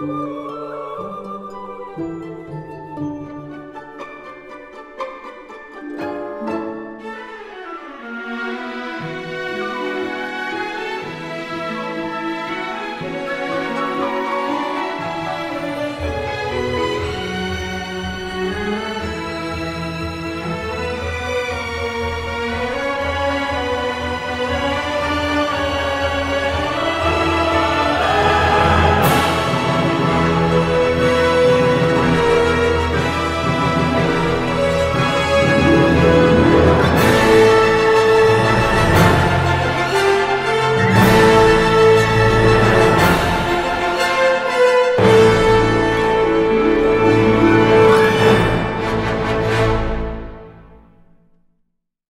Música